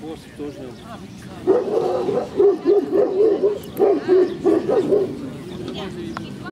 Пост тоже.